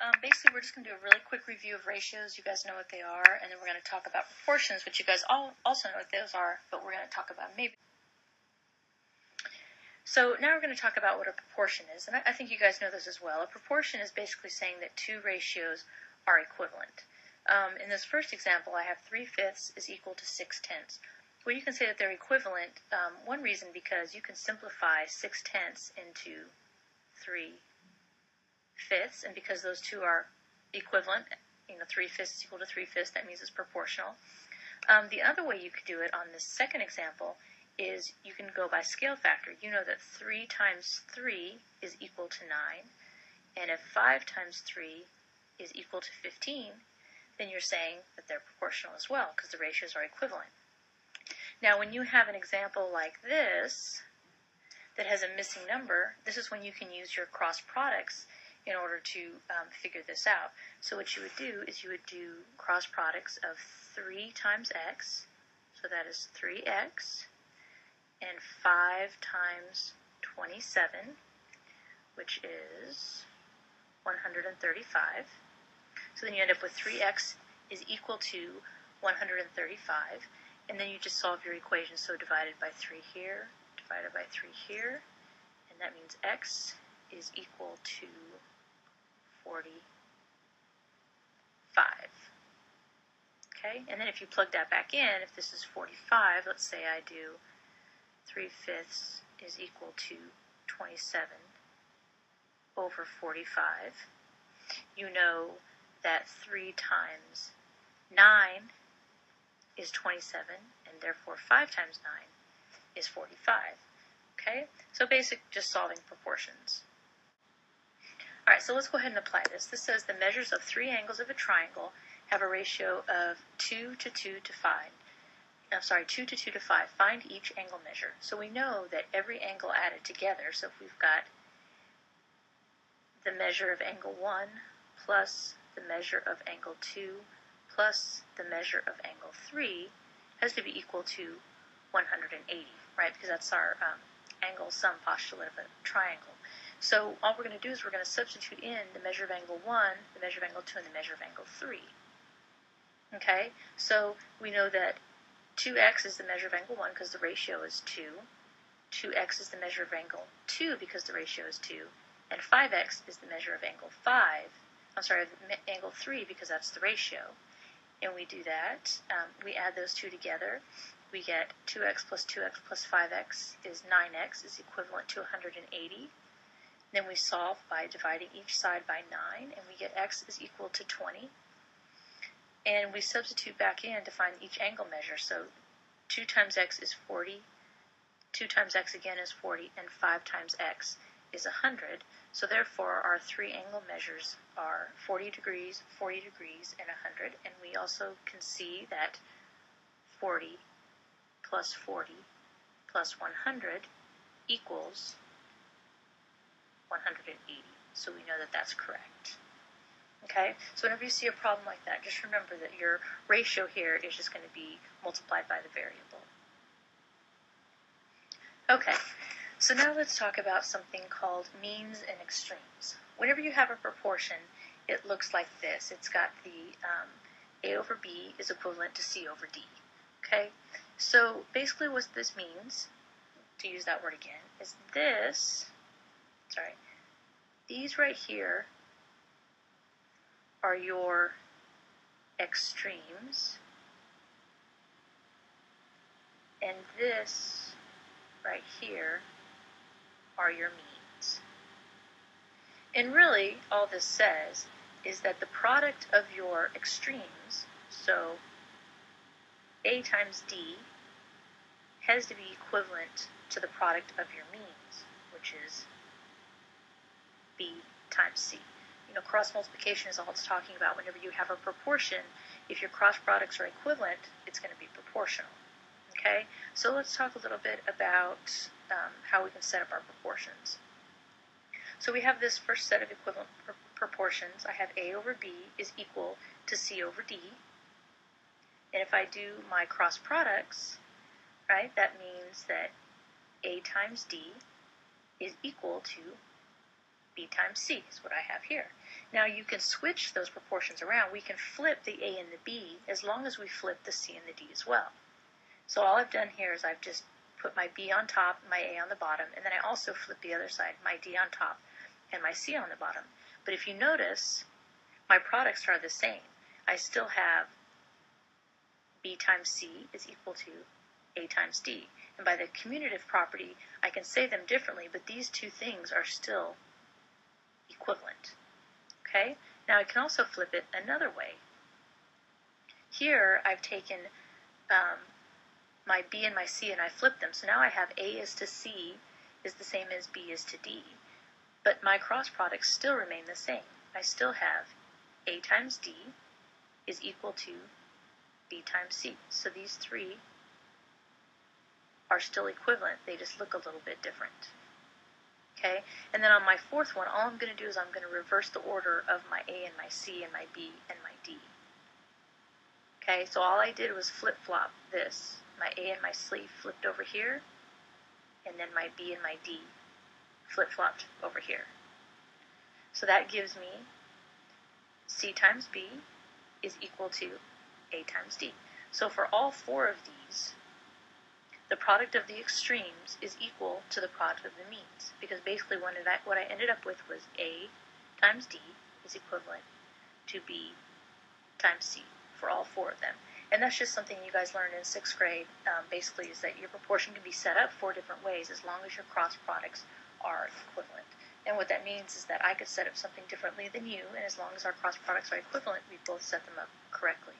Um, basically, we're just going to do a really quick review of ratios. You guys know what they are, and then we're going to talk about proportions, which you guys all also know what those are, but we're going to talk about maybe. So now we're going to talk about what a proportion is, and I, I think you guys know this as well. A proportion is basically saying that two ratios are equivalent. Um, in this first example, I have 3 fifths is equal to 6 tenths. Well, you can say that they're equivalent. Um, one reason because you can simplify 6 tenths into 3 fifths, and because those two are equivalent, you know, 3 fifths is equal to 3 fifths, that means it's proportional. Um, the other way you could do it on this second example is you can go by scale factor. You know that 3 times 3 is equal to 9, and if 5 times 3 is equal to 15, then you're saying that they're proportional as well because the ratios are equivalent. Now, when you have an example like this that has a missing number, this is when you can use your cross products in order to um, figure this out. So what you would do is you would do cross products of 3 times x, so that is 3x, and 5 times 27, which is 135. So then you end up with 3x is equal to 135, and then you just solve your equation. So divided by 3 here, divided by 3 here, and that means x is equal to 45. Okay, and then if you plug that back in, if this is 45, let's say I do 3 fifths is equal to 27 over 45. You know that 3 times 9 is 27, and therefore 5 times 9 is 45. Okay, so basic just solving proportions. All right, so let's go ahead and apply this. This says the measures of three angles of a triangle have a ratio of 2 to 2 to 5. I'm sorry, 2 to 2 to 5. Find each angle measure. So we know that every angle added together, so if we've got the measure of angle 1 plus the measure of angle 2 plus the measure of angle 3 has to be equal to 180, right? Because that's our um, angle sum postulate of a triangle. So all we're going to do is we're going to substitute in the measure of angle 1, the measure of angle 2, and the measure of angle 3. Okay, so we know that 2x is the measure of angle 1 because the ratio is 2. 2x is the measure of angle 2 because the ratio is 2. And 5x is the measure of angle 5 I'm sorry, angle 3 because that's the ratio. And we do that. Um, we add those two together. We get 2x plus 2x plus 5x is 9x is equivalent to 180. Then we solve by dividing each side by 9, and we get x is equal to 20. And we substitute back in to find each angle measure. So 2 times x is 40, 2 times x again is 40, and 5 times x is 100. So therefore, our three angle measures are 40 degrees, 40 degrees, and 100. And we also can see that 40 plus 40 plus 100 equals 180. So we know that that's correct. Okay, so whenever you see a problem like that, just remember that your ratio here is just going to be multiplied by the variable. Okay, so now let's talk about something called means and extremes. Whenever you have a proportion, it looks like this. It's got the um, A over B is equivalent to C over D. Okay, so basically what this means, to use that word again, is this, sorry, these right here are your extremes, and this right here are your means. And really, all this says is that the product of your extremes, so A times D, has to be equivalent to the product of your means, which is B times C. You know, cross multiplication is all it's talking about. Whenever you have a proportion, if your cross products are equivalent, it's going to be proportional. Okay, so let's talk a little bit about um, how we can set up our proportions. So we have this first set of equivalent pr proportions. I have A over B is equal to C over D. And if I do my cross products, right, that means that A times D is equal to Times C is what I have here. Now you can switch those proportions around. We can flip the A and the B as long as we flip the C and the D as well. So all I've done here is I've just put my B on top, my A on the bottom, and then I also flip the other side, my D on top and my C on the bottom. But if you notice, my products are the same. I still have B times C is equal to A times D. And by the commutative property, I can say them differently, but these two things are still equivalent. Okay? Now I can also flip it another way. Here I've taken um, my B and my C and I flipped them. So now I have A is to C is the same as B is to D. But my cross products still remain the same. I still have A times D is equal to B times C. So these three are still equivalent. They just look a little bit different. Okay, and then on my fourth one, all I'm going to do is I'm going to reverse the order of my A and my C and my B and my D. Okay, so all I did was flip-flop this. My A and my C flipped over here, and then my B and my D flip-flopped over here. So that gives me C times B is equal to A times D. So for all four of these, the product of the extremes is equal to the product of the means. Because basically what I, what I ended up with was A times D is equivalent to B times C for all four of them. And that's just something you guys learned in sixth grade, um, basically, is that your proportion can be set up four different ways as long as your cross products are equivalent. And what that means is that I could set up something differently than you, and as long as our cross products are equivalent, we both set them up correctly.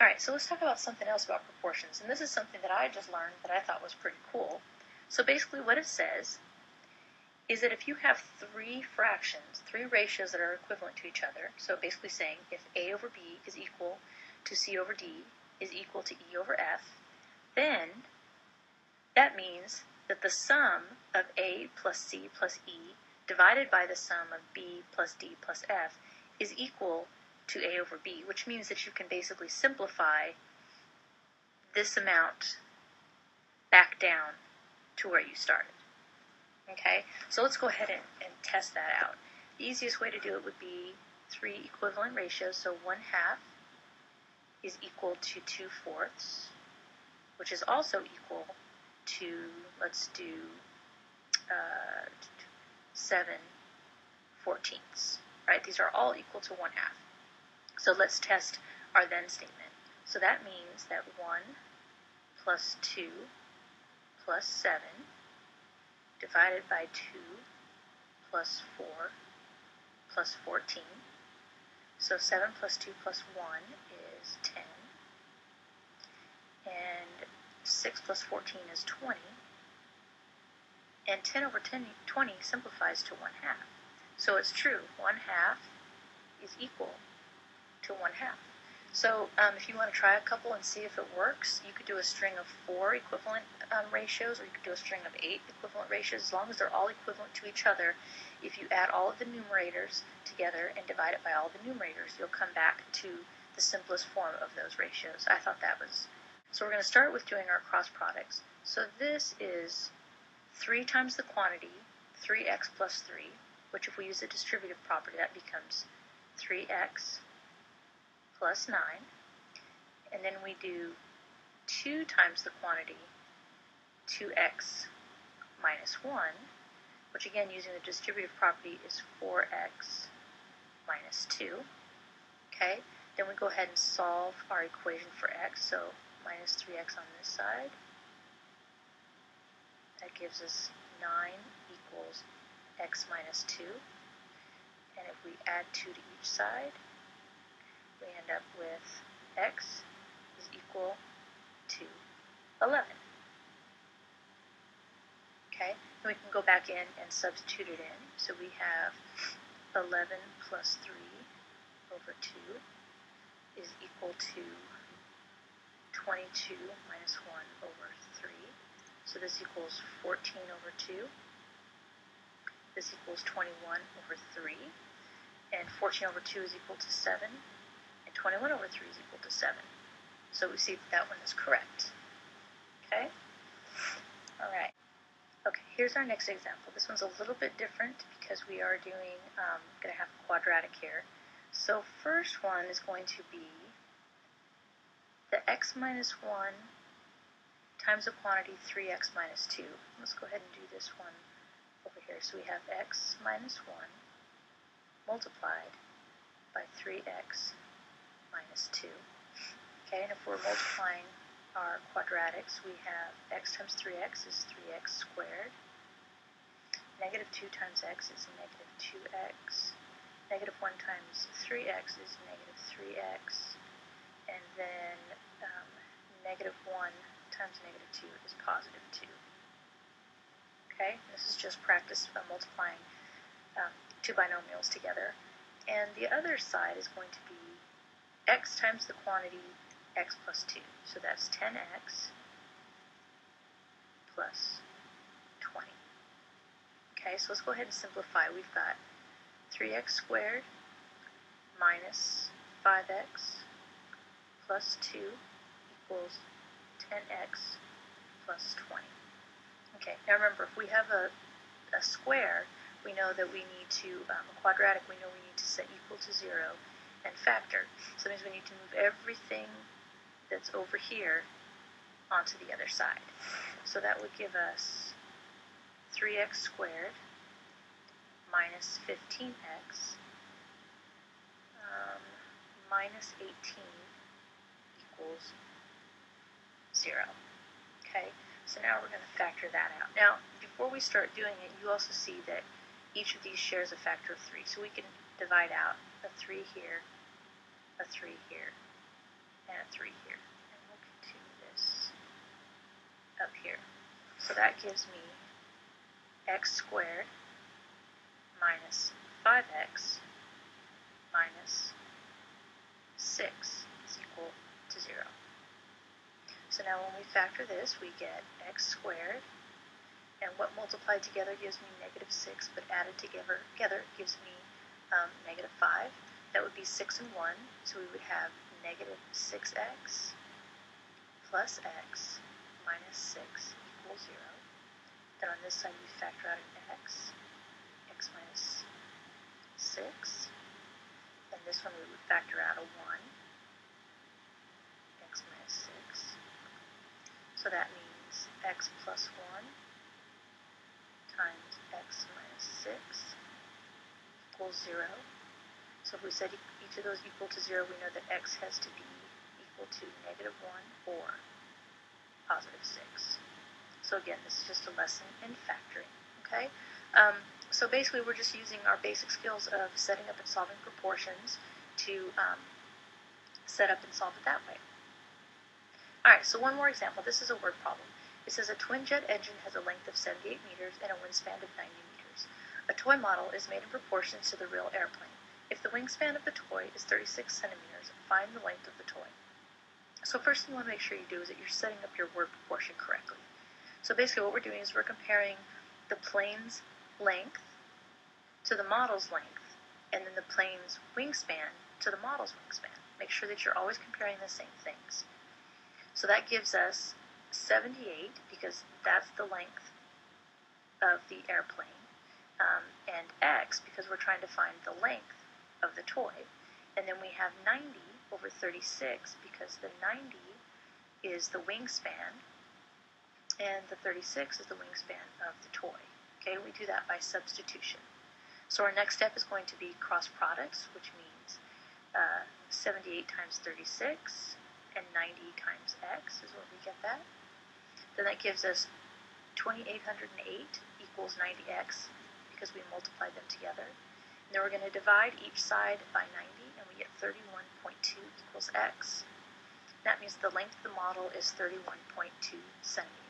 Alright, so let's talk about something else about proportions. And this is something that I just learned that I thought was pretty cool. So basically what it says is that if you have three fractions, three ratios that are equivalent to each other, so basically saying if A over B is equal to C over D is equal to E over F, then that means that the sum of A plus C plus E divided by the sum of B plus D plus F is equal to A over B, which means that you can basically simplify this amount back down to where you started. Okay, so let's go ahead and, and test that out. The easiest way to do it would be three equivalent ratios, so 1 half is equal to 2 fourths, which is also equal to, let's do uh, 7 fourteenths, right? These are all equal to 1 half. So let's test our then statement. So that means that 1 plus 2 plus 7 divided by 2 plus 4 plus 14. So 7 plus 2 plus 1 is 10. And 6 plus 14 is 20. And 10 over 10, 20 simplifies to 1 half. So it's true, 1 half is equal to 1 half. So um, if you want to try a couple and see if it works, you could do a string of four equivalent um, ratios, or you could do a string of eight equivalent ratios, as long as they're all equivalent to each other. If you add all of the numerators together and divide it by all the numerators, you'll come back to the simplest form of those ratios. I thought that was... So we're going to start with doing our cross products. So this is 3 times the quantity, 3x plus 3, which if we use the distributive property, that becomes 3x plus 9. And then we do 2 times the quantity, 2x minus 1, which again, using the distributive property, is 4x minus 2. Okay, then we go ahead and solve our equation for x, so minus 3x on this side. That gives us 9 equals x minus 2. And if we add 2 to each side, we end up with x is equal to 11. Okay, and we can go back in and substitute it in. So we have 11 plus 3 over 2 is equal to 22 minus 1 over 3. So this equals 14 over 2. This equals 21 over 3. And 14 over 2 is equal to 7. 21 over 3 is equal to 7. So we see that that one is correct. Okay? All right. Okay, here's our next example. This one's a little bit different because we are doing, um, going to have a quadratic here. So first one is going to be the x minus 1 times the quantity 3x minus 2. Let's go ahead and do this one over here. So we have x minus 1 multiplied by 3x minus 2. Okay, and if we're multiplying our quadratics, we have x times 3x is 3x squared. Negative 2 times x is negative 2x. Negative 1 times 3x is negative 3x. And then um, negative 1 times negative 2 is positive 2. Okay, this is just practice uh, multiplying um, two binomials together. And the other side is going to be x times the quantity x plus 2. So that's 10x plus 20. Okay, so let's go ahead and simplify. We've got 3x squared minus 5x plus 2 equals 10x plus 20. Okay, now remember, if we have a, a square, we know that we need to, um, a quadratic, we know we need to set equal to 0 and factor. So that means we need to move everything that's over here onto the other side. So that would give us 3x squared minus 15x um, minus 18 equals 0. Okay, so now we're going to factor that out. Now, before we start doing it, you also see that each of these shares a factor of 3. So we can divide out a 3 here, a 3 here, and a 3 here. And we'll continue this up here. So that gives me x squared minus 5x minus 6 is equal to 0. So now when we factor this, we get x squared, and what multiplied together gives me negative 6, but added together, together gives me um, negative 5. That would be 6 and 1, so we would have negative 6x plus x minus 6 equals 0. Then on this side we factor out an x, x minus 6. And this one we would factor out a 1, x minus 6. So that means x plus 1 times x minus 6 equals 0. So if we set each of those equal to 0, we know that x has to be equal to negative 1 or positive 6. So again, this is just a lesson in factoring, okay? Um, so basically, we're just using our basic skills of setting up and solving proportions to um, set up and solve it that way. Alright, so one more example. This is a word problem. It says a twin jet engine has a length of 78 meters and a wingspan of 90 meters. A toy model is made in proportions to the real airplane. If the wingspan of the toy is 36 centimeters, find the length of the toy. So first thing you want to make sure you do is that you're setting up your word proportion correctly. So basically what we're doing is we're comparing the plane's length to the model's length, and then the plane's wingspan to the model's wingspan. Make sure that you're always comparing the same things. So that gives us 78, because that's the length of the airplane, um, and x, because we're trying to find the length of the toy. And then we have 90 over 36 because the 90 is the wingspan and the 36 is the wingspan of the toy. Okay, we do that by substitution. So our next step is going to be cross products, which means uh, 78 times 36 and 90 times x is where we get that. Then that gives us 2808 equals 90x because we multiplied them together. Then we're going to divide each side by 90, and we get 31.2 equals x. That means the length of the model is 31.2 centimeters.